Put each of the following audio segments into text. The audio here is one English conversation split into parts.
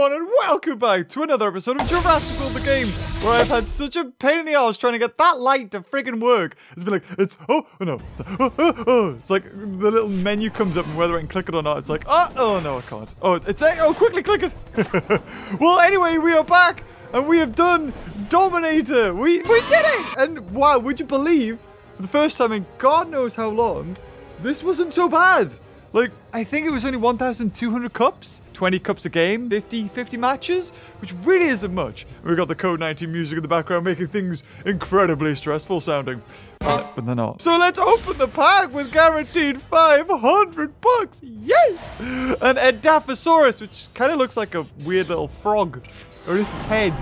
everyone, and welcome back to another episode of Jurassic World the Game, where I've had such a pain in the ass trying to get that light to friggin' work. It's been like, it's, oh, oh no, it's, oh, oh, oh. It's like the little menu comes up, and whether I can click it or not, it's like, oh, oh no, I can't. Oh, it's oh, quickly click it. well, anyway, we are back, and we have done Dominator. We, we did it! And wow, would you believe, for the first time in God knows how long, this wasn't so bad. Like, I think it was only 1,200 cups, 20 cups a game, 50, 50 matches, which really isn't much. We got the Code 19 music in the background making things incredibly stressful sounding. But they're not. So let's open the pack with guaranteed 500 bucks. Yes! An Edaphosaurus, which kind of looks like a weird little frog. Or at least its head.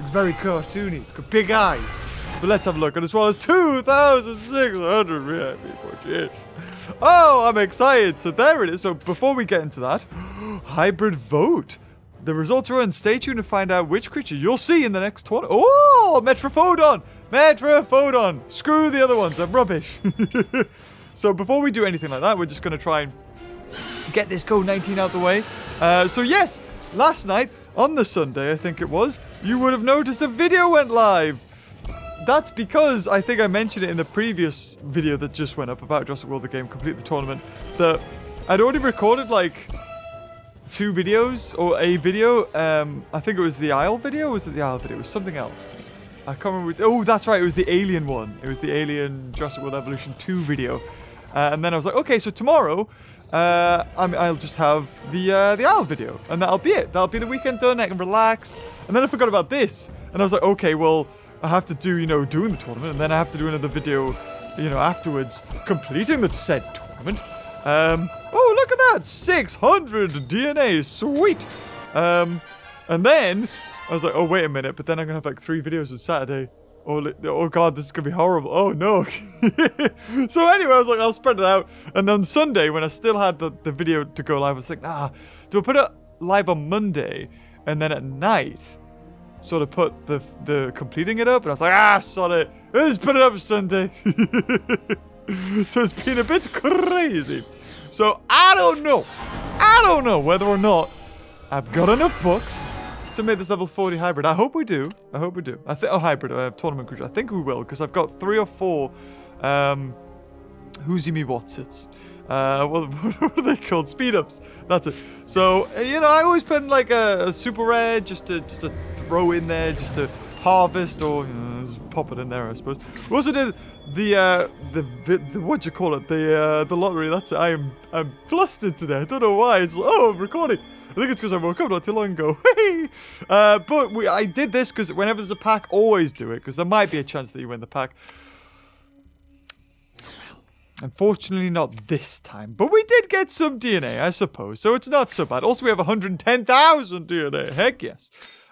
It's very cartoony. It's got big eyes. But let's have a look. And as well as 2,600 VIP points. Oh, I'm excited. So there it is. So before we get into that, hybrid vote. The results are in. Stay tuned to find out which creature you'll see in the next one. Oh, Metrophodon. Metrophodon. Screw the other ones. They're rubbish. so before we do anything like that, we're just going to try and get this code 19 out of the way. Uh, so yes, last night on the Sunday, I think it was, you would have noticed a video went live. That's because I think I mentioned it in the previous video that just went up about Jurassic World the game, complete the tournament, that I'd already recorded like two videos or a video. Um, I think it was the Isle video. was it the Isle video? It was something else. I can't remember. Oh, that's right. It was the Alien one. It was the Alien Jurassic World Evolution 2 video. Uh, and then I was like, okay, so tomorrow uh, i will just have the uh, the Isle video, and that'll be it. That'll be the weekend done. I can relax. And then I forgot about this, and I was like, okay, well, I have to do, you know, doing the tournament, and then I have to do another video, you know, afterwards, completing the said tournament. Um, oh, look at that! 600 DNA, sweet! Um, and then, I was like, oh, wait a minute, but then I'm gonna have like three videos on Saturday. Oh, oh god, this is gonna be horrible. Oh no. so anyway, I was like, I'll spread it out. And on Sunday, when I still had the, the video to go live, I was like, nah, do I put it live on Monday? And then at night, sort of put the the completing it up, and I was like, ah, sod it, let's put it up Sunday. so it's been a bit crazy. So I don't know, I don't know whether or not I've got enough books to make this level 40 hybrid. I hope we do. I hope we do. I think oh hybrid, uh, tournament creature. I think we will because I've got three or four. Um, who's me? What's it? Uh, what, what, are they called? Speed ups. That's it. So you know, I always put like a, a super rare just to just to throw in there just to harvest or you know, pop it in there, I suppose. We also did the uh, the, the what do you call it? The uh, the lottery. That's it. I am I'm flustered today. I don't know why. It's oh, I'm recording. I think it's because I woke up not too long ago. uh, but we, I did this because whenever there's a pack, always do it because there might be a chance that you win the pack. Unfortunately, not this time. But we did get some DNA, I suppose. So it's not so bad. Also, we have 110,000 DNA. Heck yes.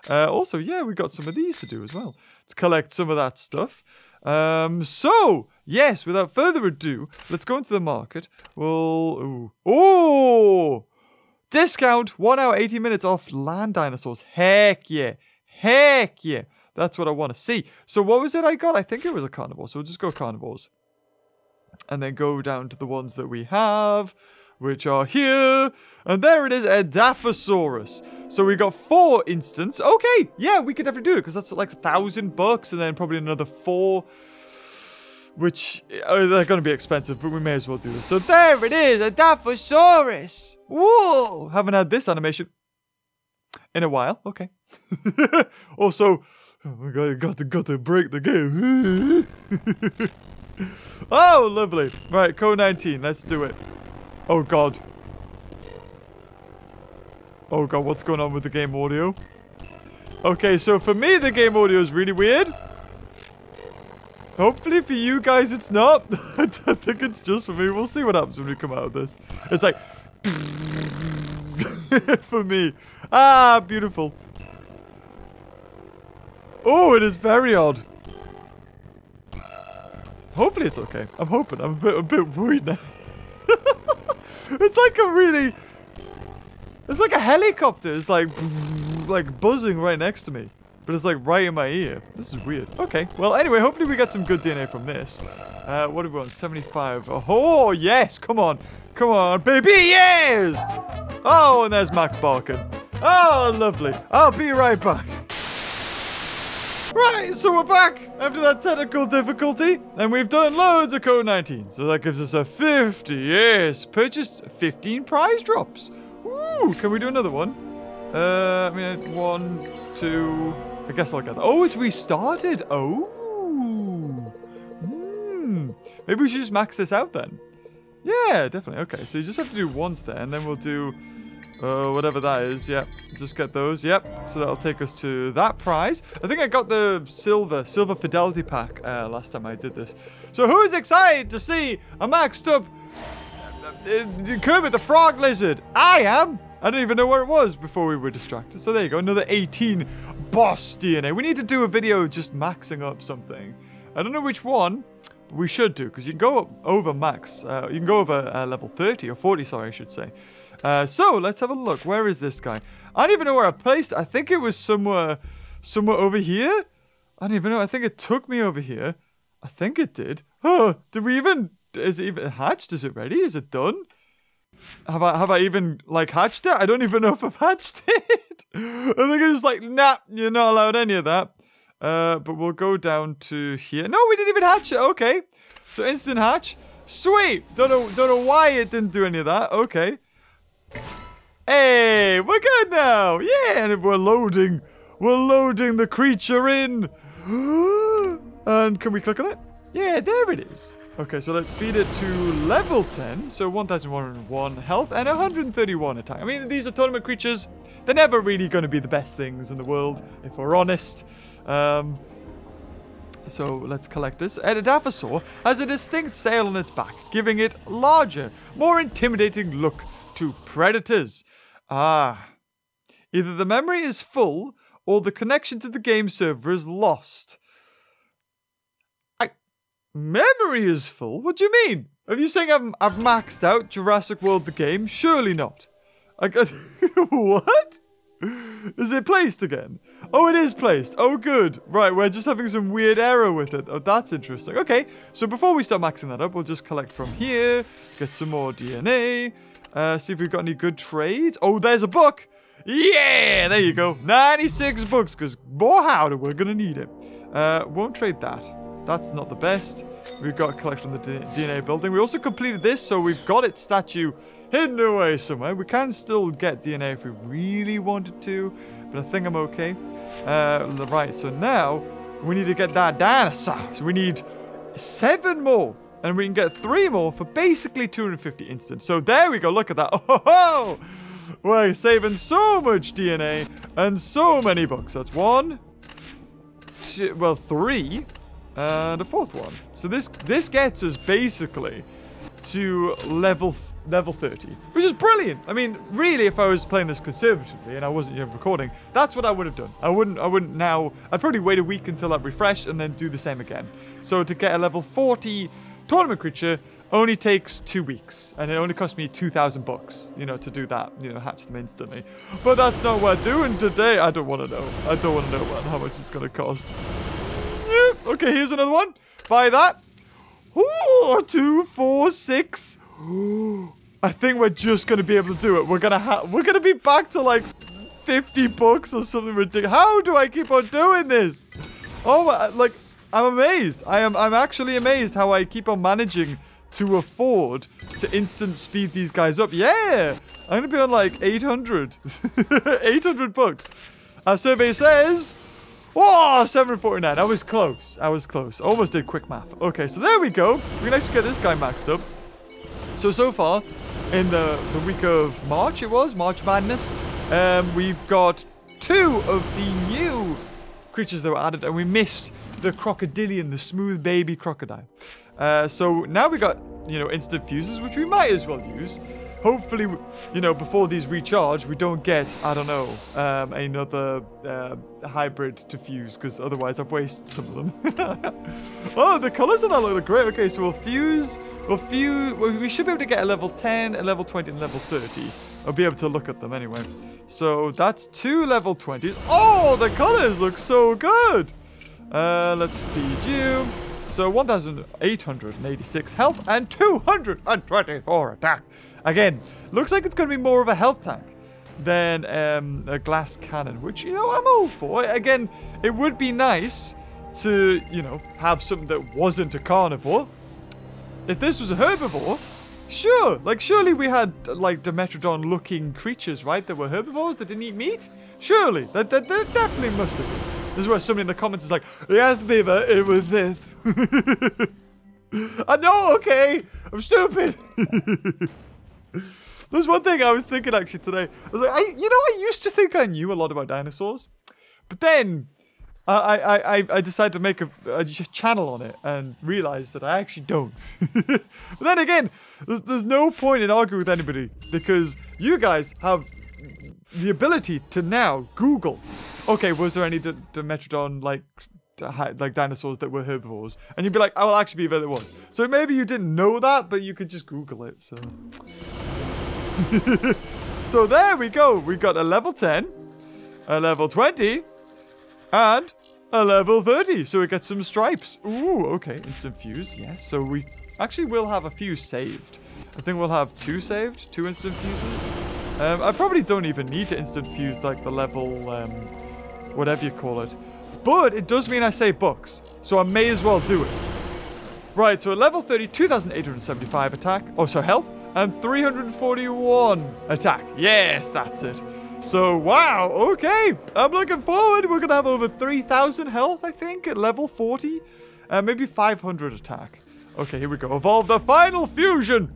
Uh, also, yeah, we got some of these to do as well. To collect some of that stuff. Um, so, yes, without further ado, let's go into the market. We'll... Ooh. Oh! Discount! One hour, 80 minutes off land dinosaurs. Heck yeah. Heck yeah. That's what I want to see. So what was it I got? I think it was a carnivore. So we'll just go carnivores. And then go down to the ones that we have which are here. And there it is, Edaphosaurus. So we got four instants. Okay, yeah, we could definitely do it because that's like a thousand bucks and then probably another four. Which, oh, they're going to be expensive, but we may as well do this. So there it is, Edaphosaurus. Whoa, haven't had this animation in a while. Okay. also, oh god, got to, got to break the game. oh, lovely. Right, code 19, let's do it. Oh god. Oh god, what's going on with the game audio? Okay, so for me, the game audio is really weird. Hopefully for you guys, it's not. I think it's just for me. We'll see what happens when we come out of this. It's like... for me. Ah, beautiful. Oh, it is very odd. Hopefully it's okay. I'm hoping. I'm a bit, a bit worried now. It's like a really... It's like a helicopter. It's like... Like buzzing right next to me. But it's like right in my ear. This is weird. Okay. Well, anyway, hopefully we get some good DNA from this. Uh, what do we want? 75. Oh, yes. Come on. Come on, baby. Yes. Oh, and there's Max barking. Oh, lovely. I'll be right back. Right, so we're back after that technical difficulty, and we've done loads of code 19. So that gives us a 50. Yes, purchased 15 prize drops. Ooh, can we do another one? Uh, I mean, one, two. I guess I'll get that. Oh, it's restarted. Oh. Hmm. Maybe we should just max this out then. Yeah, definitely. Okay, so you just have to do once there, and then we'll do uh, whatever that is. Yep, just get those. Yep, so that'll take us to that prize. I think I got the silver, silver fidelity pack uh, last time I did this. So who's excited to see a maxed up uh, Kermit the Frog Lizard? I am. I didn't even know where it was before we were distracted. So there you go, another 18 boss DNA. We need to do a video just maxing up something. I don't know which one, we should do, because you can go over max. Uh, you can go over uh, level 30, or 40, sorry, I should say. Uh, so, let's have a look. Where is this guy? I don't even know where I placed I think it was somewhere, somewhere over here. I don't even know. I think it took me over here. I think it did. Oh, did we even... Is it even hatched? Is it ready? Is it done? Have I have I even like hatched it? I don't even know if I've hatched it. I think it's like, nah, you're not allowed any of that. Uh, but we'll go down to here. No, we didn't even hatch it. Okay. So instant hatch. Sweet. Don't know, don't know why it didn't do any of that. Okay. Hey, we're good now. Yeah, and if we're loading. We're loading the creature in. and can we click on it? Yeah, there it is. Okay, so let's feed it to level 10. So 1,101 health and 131 attack. I mean, these are tournament creatures. They're never really going to be the best things in the world, if we're honest. Um, so let's collect this. Edidaphosaur has a distinct sail on its back, giving it larger, more intimidating look to predators. Ah. Either the memory is full, or the connection to the game server is lost. I... Memory is full? What do you mean? Are you saying I've, I've maxed out Jurassic World the game? Surely not. I got... what? Is it placed again? Oh, it is placed. Oh, good. Right, we're just having some weird error with it. Oh, that's interesting. Okay, so before we start maxing that up, we'll just collect from here, get some more DNA, uh, see if we've got any good trades. Oh, there's a book. Yeah, there you go. 96 books, because more howdy, we're going to need it. Uh, won't trade that. That's not the best. We've got a collection from the DNA building. We also completed this, so we've got its statue hidden away somewhere. We can still get DNA if we really wanted to, but I think I'm okay. Uh, right, so now we need to get that dinosaur. So we need seven more, and we can get three more for basically 250 instant. So there we go. Look at that. Oh, ho, ho. we're saving so much DNA and so many books. That's one, two, well, three, and a fourth one. So this this gets us basically to level level 30, which is brilliant. I mean, really, if I was playing this conservatively and I wasn't recording, that's what I would have done. I wouldn't, I wouldn't now, I'd probably wait a week until I've refreshed and then do the same again. So to get a level 40 tournament creature only takes two weeks and it only cost me 2,000 bucks, you know, to do that, you know, hatch them instantly. But that's not what we're doing today. I don't want to know. I don't want to know how much it's going to cost. Yeah. Okay, here's another one. Buy that. Ooh, two, four, six. I think we're just gonna be able to do it. We're gonna have. We're gonna be back to like 50 bucks or something ridiculous. How do I keep on doing this? Oh my! Like I'm amazed. I am. I'm actually amazed how I keep on managing to afford to instant speed these guys up. Yeah, I'm gonna be on like 800, 800 bucks. Our survey says Oh, 749. I was close. I was close. Almost did quick math. Okay, so there we go. We can actually get this guy maxed up. So, so far, in the, the week of March, it was, March Madness, um, we've got two of the new creatures that were added, and we missed the crocodilian, the smooth baby crocodile. Uh, so now we got, you know, instant fuses, which we might as well use hopefully, you know, before these recharge, we don't get, I don't know, um, another uh, hybrid to fuse, because otherwise I've wasted some of them. oh, the colors of that look great. Okay, so we'll fuse, we'll fuse, well, we should be able to get a level 10, a level 20, and level 30. I'll be able to look at them anyway. So that's two level 20s. Oh, the colors look so good. Uh, let's feed you. So 1,886 health and 224 attack. Again, looks like it's going to be more of a health tank. than um, a glass cannon, which, you know, I'm all for. Again, it would be nice to, you know, have something that wasn't a carnivore. If this was a herbivore, sure. Like, surely we had, like, Dimetrodon-looking creatures, right? That were herbivores that didn't eat meat? Surely. That, that, that definitely must have been. This is where somebody in the comments is like, yes, Beaver, it was this. I know, okay. I'm stupid. There's one thing I was thinking actually today. I was like, I, you know, I used to think I knew a lot about dinosaurs, but then I, I, I, I decided to make a, a channel on it and realized that I actually don't. but then again, there's, there's no point in arguing with anybody because you guys have the ability to now Google. Okay, was there any Dimetrodon like like dinosaurs that were herbivores, and you'd be like, "I will actually be there." There was. So maybe you didn't know that, but you could just Google it. So, so there we go. We got a level 10, a level 20, and a level 30. So we get some stripes. Ooh, okay. Instant fuse. Yes. So we actually will have a few saved. I think we'll have two saved, two instant fuses. Um, I probably don't even need to instant fuse like the level, um, whatever you call it. But it does mean I save books, so I may as well do it. Right, so at level 30, 2,875 attack, oh, so health, and 341 attack. Yes, that's it. So, wow, okay. I'm looking forward. We're going to have over 3,000 health, I think, at level 40. Uh, maybe 500 attack. Okay, here we go. Evolve the final fusion.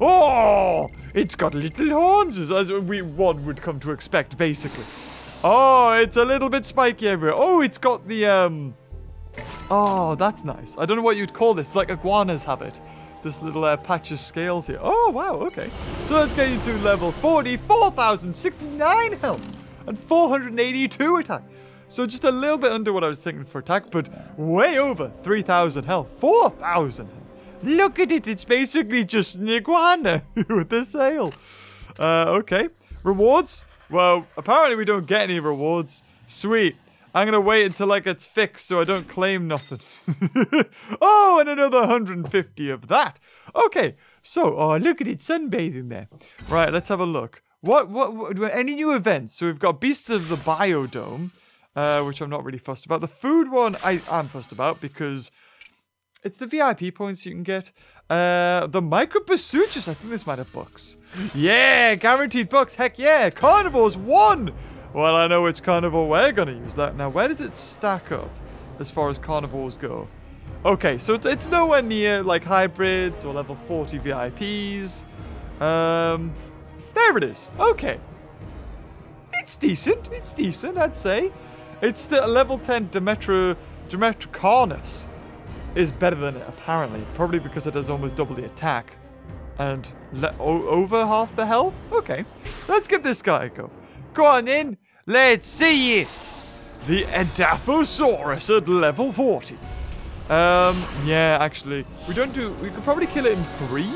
Oh, it's got little horns, as we one would come to expect, basically. Oh, it's a little bit spiky everywhere. Oh, it's got the, um... Oh, that's nice. I don't know what you'd call this. Like iguanas have it. This little uh, patch of scales here. Oh, wow, okay. So let's get you to level 40, 4,069 health, and 482 attack. So just a little bit under what I was thinking for attack, but way over 3,000 health. 4,000 Look at it. It's basically just an iguana with the sail. Uh, okay. Rewards. Well, apparently we don't get any rewards. Sweet. I'm going to wait until it gets fixed so I don't claim nothing. oh, and another 150 of that. Okay, so, oh, look at it, sunbathing there. Right, let's have a look. What, what, what any new events? So we've got Beasts of the Biodome, uh, which I'm not really fussed about. The food one I am fussed about because it's the VIP points you can get. Uh, the Micro Pursuitures, I think this might have books. Yeah, guaranteed books. Heck yeah, Carnivores one. Well, I know which carnivore we're going to use that. Now, where does it stack up as far as carnivores go? Okay, so it's, it's nowhere near, like, hybrids or level 40 VIPs. Um, there it is. Okay. It's decent. It's decent, I'd say. It's still level 10 Demetra, Dimetricanus is better than it, apparently. Probably because it does almost double the attack. And over half the health? Okay. Let's give this guy a go. Go on in. Let's see it. The Edaphosaurus at level 40. Um, yeah, actually. We don't do... We could probably kill it in three.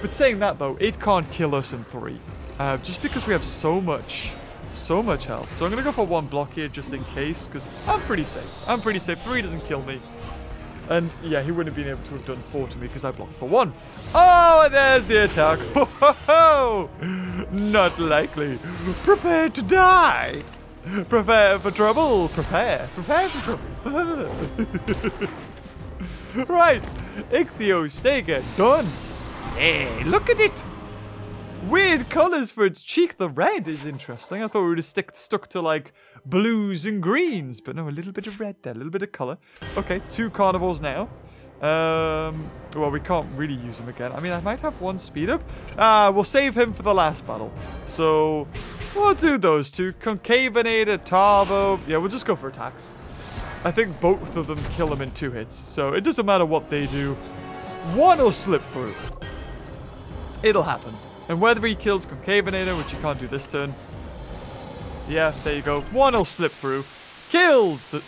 But saying that, though, it can't kill us in three. Uh, just because we have so much... So much health. So I'm going to go for one block here just in case. Because I'm pretty safe. I'm pretty safe. Three doesn't kill me. And yeah, he wouldn't have been able to have done four to me because I blocked for one. Oh, there's the attack. Ho, ho, ho. Not likely. Prepare to die. Prepare for trouble. Prepare. Prepare for trouble. right. Ichthyostega done. Hey, look at it. Weird colors for its cheek. The red is interesting. I thought we would have stick, stuck to like blues and greens, but no, a little bit of red there, a little bit of color. Okay, two carnivores now. Um, well, we can't really use him again. I mean, I might have one speed up. Uh, we'll save him for the last battle. So, we'll do those two. Concavenator, Tarbo. Yeah, we'll just go for attacks. I think both of them kill him in two hits. So, it doesn't matter what they do. One will slip through. It'll happen. And whether he kills Concavenator, which you can't do this turn. Yeah, there you go. One will slip through. Kills the...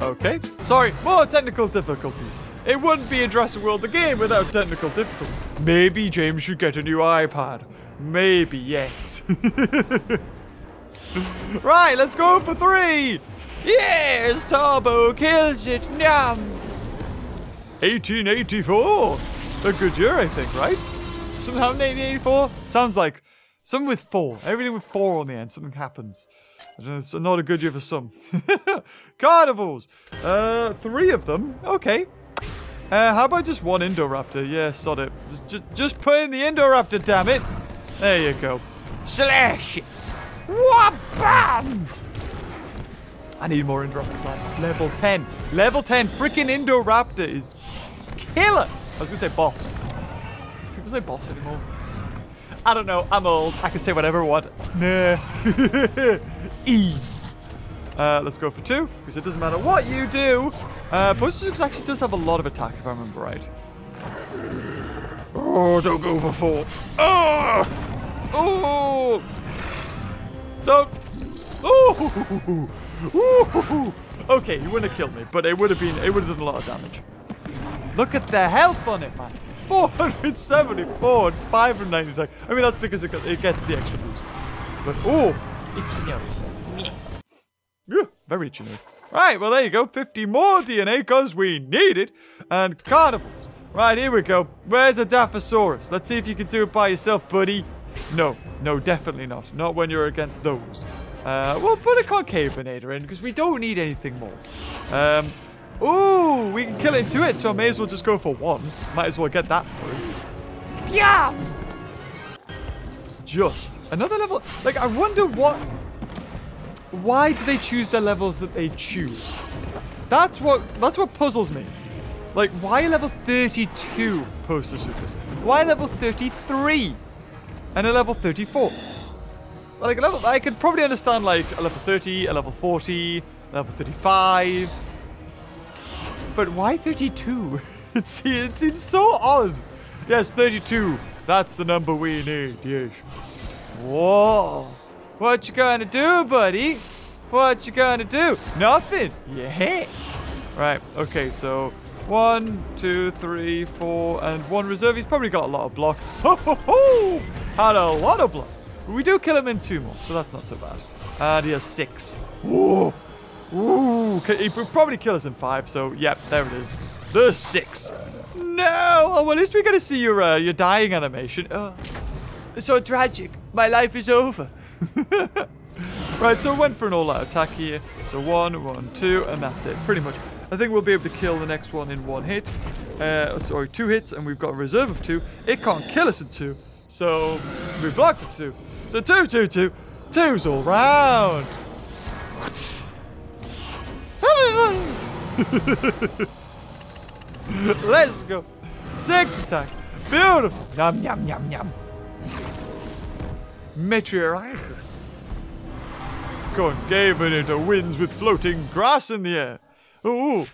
Okay. Sorry, more technical difficulties. It wouldn't be a Jurassic World the game without technical difficulties. Maybe James should get a new iPad. Maybe, yes. right, let's go for three. Yes, Turbo kills it. Yum. 1884. A good year, I think, right? Somehow 1884? Sounds like Something with four. Everything with four on the end. Something happens. It's not a good year for some. Carnivores. Uh, three of them. Okay. Uh, how about just one Indoraptor? Yeah, sod it. Just, just, just put in the Indoraptor, damn it. There you go. Slash it. Wabam! I need more Indoraptor. Level 10. Level 10. Freaking Indoraptor is killer. I was going to say boss. Do people say boss anymore? I don't know. I'm old. I can say whatever I want. Nah. e. Uh, let's go for two, because it doesn't matter what you do. Uh, Postus actually does have a lot of attack, if I remember right. Oh, don't go for four. Oh! Oh! Don't! Oh! Okay, he wouldn't have killed me, but it would have been, it would have done a lot of damage. Look at the health on it, man. 474 and 590 attack. I mean, that's because it, it gets the extra boost. But, oh, it's nose. Yeah, very itchy nose. Right, well, there you go. 50 more DNA because we need it. And carnivores. Right, here we go. Where's a Dilophosaurus? Let's see if you can do it by yourself, buddy. No, no, definitely not. Not when you're against those. Uh, we'll put a Concavenator in because we don't need anything more. Um, ooh, we can kill it into it, so I may as well just go for one. Might as well get that through. Yeah! Just. Another level. Like, I wonder what... Why do they choose the levels that they choose? That's what that's what puzzles me. Like, why level 32 Postosuchus? Why level 33? And a level 34? Like, a level, I could probably understand, like, a level 30, a level 40, level 35. But why 32? It seems so odd. Yes, 32. That's the number we need, yes. Whoa. What you gonna do, buddy? What you gonna do? Nothing. Yeah. Right, okay, so one, two, three, four, and one reserve. He's probably got a lot of block. Ho, ho, ho! Had a lot of block. We do kill him in two more, so that's not so bad. And he has six. Ooh. Ooh. He would probably kill us in five, so yep, there it is. The six. No! Oh, well, at least we're gonna see your, uh, your dying animation. Oh, so tragic. My life is over. right, so we went for an all-out attack here. So one, one, two, and that's it. Pretty much. I think we'll be able to kill the next one in one hit. Uh, sorry, two hits, and we've got a reserve of two. It can't kill us in two. So we block for two. So two, two, two. Two's all round. Let's go. Six attack. Beautiful. Yum, yum, yum, yum. Meteoricus. Concavenator wins with floating grass in the air. Ooh.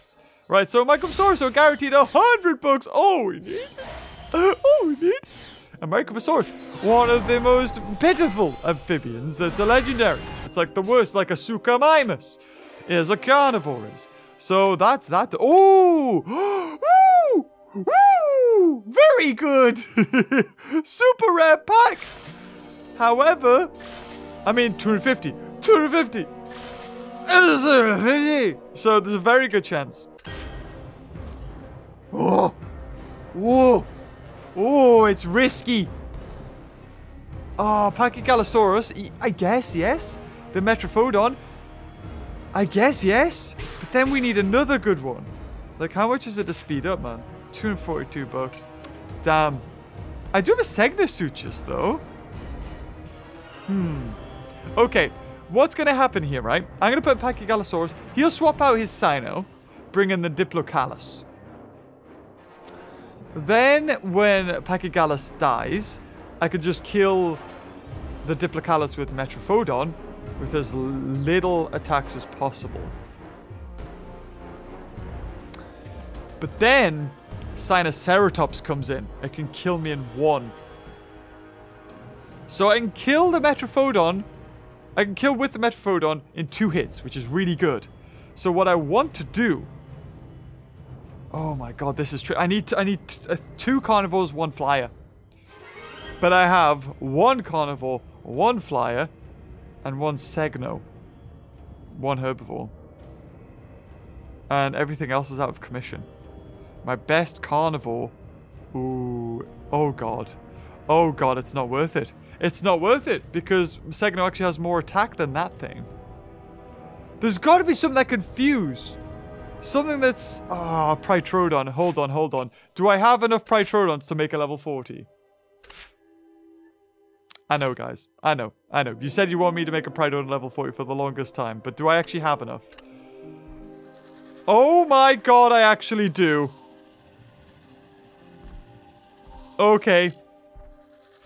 Right, so Microposaurus are guaranteed a hundred bucks. Oh, we need. Oh, we need. A Microposaurus, one of the most pitiful amphibians that's a legendary. It's like the worst, like a Suchomimus is a carnivore is. So that's that. Oh, Woo! Woo! Very good! Super rare pack! However, I mean 250. 250! 250! So there's a very good chance. Oh! Whoa! Oh, it's risky. Ah, oh, Pachygallosaurus, I guess, yes. The Metrophodon, I guess, yes. But then we need another good one. Like, how much is it to speed up, man? 242 bucks. Damn. I do have a Segnosuchus, though. Hmm. Okay, what's going to happen here, right? I'm going to put Pachygallosaurus. He'll swap out his Sino, bring in the Diplocaulus. Then, when Pachygallus dies, I could just kill the Diplocaulus with Metrophodon with as little attacks as possible. But then, Sinoceratops comes in. It can kill me in one. So I can kill the Metrophodon. I can kill with the Metrophodon in two hits, which is really good. So what I want to do... Oh my god, this is true. I need, I need uh, two carnivores, one flyer. But I have one carnivore, one flyer, and one segno. One herbivore. And everything else is out of commission. My best carnivore. Ooh. Oh god. Oh god, it's not worth it. it's not worth it because Segno actually has more attack than that thing. There's got to be something that can fuse. Something that's... Ah, oh, Priotrodon. Hold on, hold on. Do I have enough Priotrodons to make a level 40? I know, guys. I know. I know. You said you want me to make a Priotrodon level 40 for the longest time, but do I actually have enough? Oh my god, I actually do. Okay.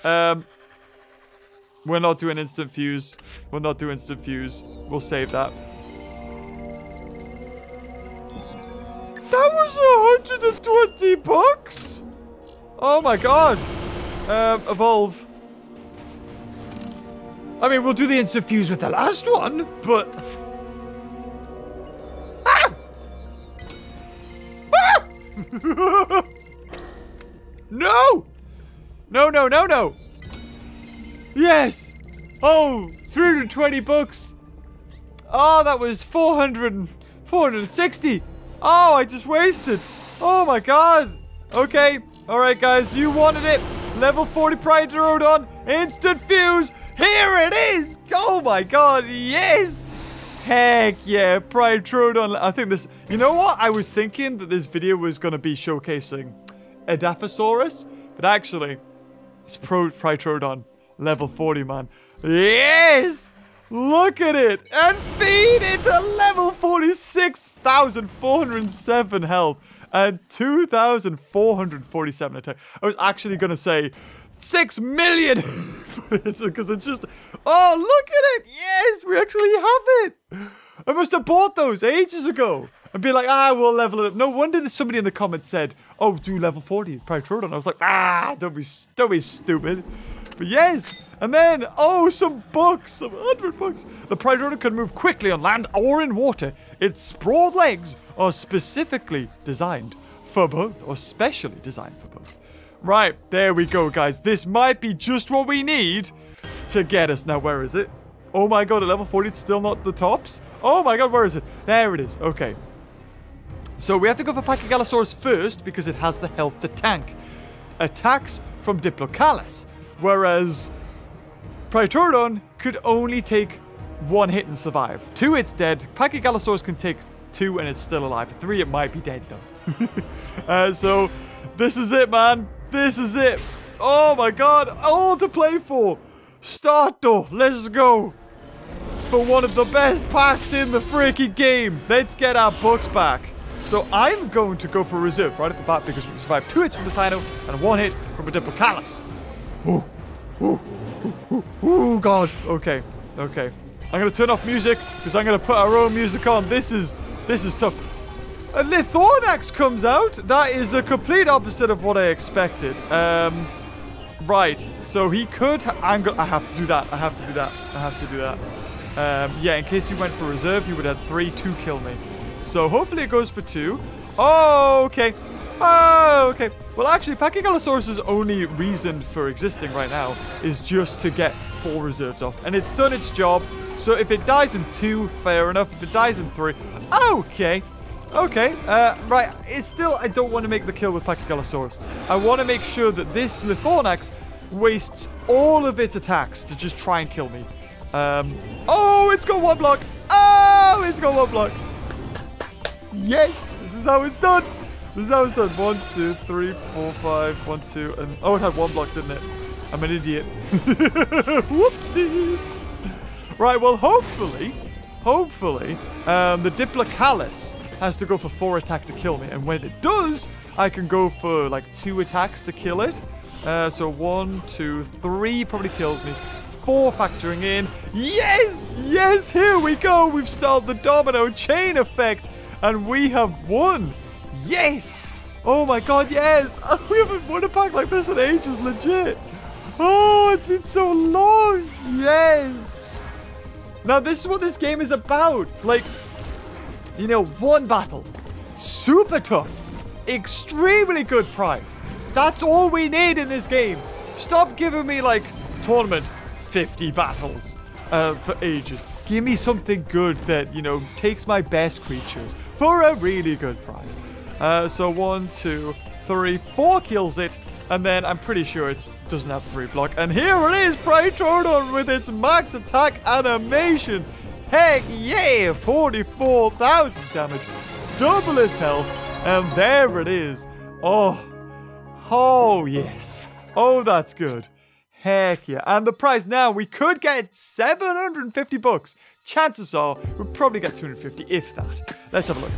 Um, we're not doing instant fuse. We're not doing instant fuse. We'll save that. That was 120 bucks? Oh my god. Um, evolve. I mean, we'll do the instant fuse with the last one, but... Ah! Ah! no! No, no, no, no! Yes! Oh, 320 bucks! Oh, that was 400 460! Oh, I just wasted! Oh my god! Okay, alright guys, you wanted it! Level 40 Priotrodon, instant fuse! Here it is! Oh my god, yes! Heck yeah, Priotrodon. I think this... You know what? I was thinking that this video was going to be showcasing Edaphosaurus, but actually, it's Pro Priotrodon. Level 40, man. Yes! Look at it! And feed it to level 46,407 health and 2,447 attack. I was actually going to say 6 million! Because it's just... Oh, look at it! Yes, we actually have it! I must have bought those ages ago. And be like, ah, we'll level it up. No wonder somebody in the comments said, oh, do level 40, Pride Priotrodon. I was like, ah, don't be, don't be stupid. But yes, and then, oh, some books, some 100 books. The Pride Priotrodon can move quickly on land or in water. Its broad legs are specifically designed for both, or specially designed for both. Right, there we go, guys. This might be just what we need to get us. Now, where is it? Oh my god, at level 40, it's still not the tops? Oh my god, where is it? There it is. Okay. So we have to go for Pachygallosaurus first because it has the health to tank. Attacks from Diplocaulus. Whereas Priotrodon could only take one hit and survive. Two, it's dead. Pachygallosaurus can take two and it's still alive. Three, it might be dead though. uh, so this is it, man. This is it. Oh my god. All to play for. Start though. Let's go. For one of the best packs in the freaking game. Let's get our books back. So I'm going to go for reserve right at the bat because we survived two hits from the Sino and one hit from a Diplocaulus. Ooh, ooh, ooh, ooh, God. Okay, okay. I'm gonna turn off music because I'm gonna put our own music on. This is, this is tough. A Lithronax comes out. That is the complete opposite of what I expected. Um, right. So he could angle. I have to do that. I have to do that. I have to do that. Um, yeah, in case he went for reserve, he would have three to kill me. So hopefully it goes for two. Oh, okay. Oh, okay. Well, actually, Pachygallosaurus' only reason for existing right now is just to get four reserves off. And it's done its job. So if it dies in two, fair enough. If it dies in three, okay. Okay, uh, right. It's still, I don't want to make the kill with Pachygallosaurus. I want to make sure that this Lithronax wastes all of its attacks to just try and kill me. Um, oh, it's got one block. Oh, it's got one block. Yes, this is how it's done. This is how it's done. One, two, three, four, five, one, two, and... Oh, it had one block, didn't it? I'm an idiot. Whoopsies. Right, well, hopefully, hopefully, um, the Diplocaulus has to go for four attack to kill me. And when it does, I can go for, like, two attacks to kill it. Uh, so one, two, three probably kills me. Four factoring in. Yes! Yes! Here we go! We've started the domino chain effect. And we have won! Yes! Oh my god, yes! We haven't won a pack like this in ages, legit! Oh, it's been so long! Yes! Now, this is what this game is about. Like, you know, one battle. Super tough. Extremely good prize. That's all we need in this game. Stop giving me, like, tournament 50 battles uh, for ages. Give me something good that, you know, takes my best creatures for a really good price. Uh, so one, two, three, four kills it. And then I'm pretty sure it doesn't have three block. And here it is, Priotrodon with its max attack animation. Heck yeah, 44,000 damage. Double its health. And there it is. Oh, oh yes. Oh, that's good. Heck yeah. And the price now, we could get 750 bucks. Chances are we'll probably get 250, if that. Let's have a look.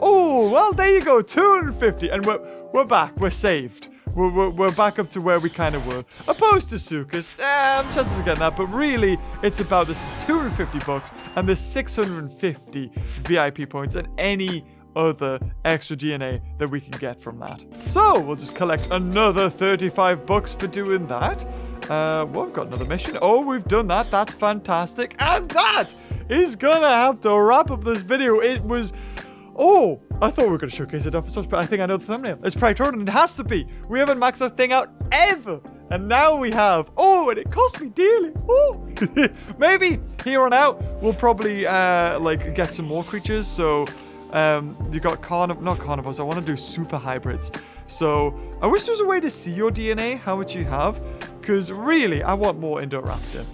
Oh, well, there you go. 250. And we're, we're back. We're saved. We're, we're, we're back up to where we kind of were. Opposed to Sukas, eh, chances of getting that. But really, it's about the 250 bucks and the 650 VIP points and any other extra DNA that we can get from that. So we'll just collect another 35 bucks for doing that. Uh, well, we've got another mission. Oh, we've done that. That's fantastic. And that is gonna have to wrap up this video. It was... Oh, I thought we were going to showcase it off such, but I think I know the thumbnail. It's Priotrodon. It has to be. We haven't maxed that thing out ever. And now we have. Oh, and it cost me dearly. Oh, maybe here on out, we'll probably uh, like get some more creatures. So um, you got carniv not carnivores. I want to do super hybrids. So I wish there was a way to see your DNA, how much you have. Because really, I want more Indoraptor.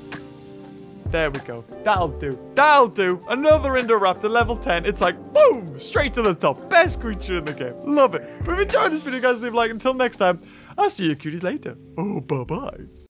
There we go. That'll do. That'll do. Another Indoraptor, level 10. It's like, boom, straight to the top. Best creature in the game. Love it. If you enjoyed this video, guys, leave a like. Until next time, I'll see you cuties later. Oh, bye-bye.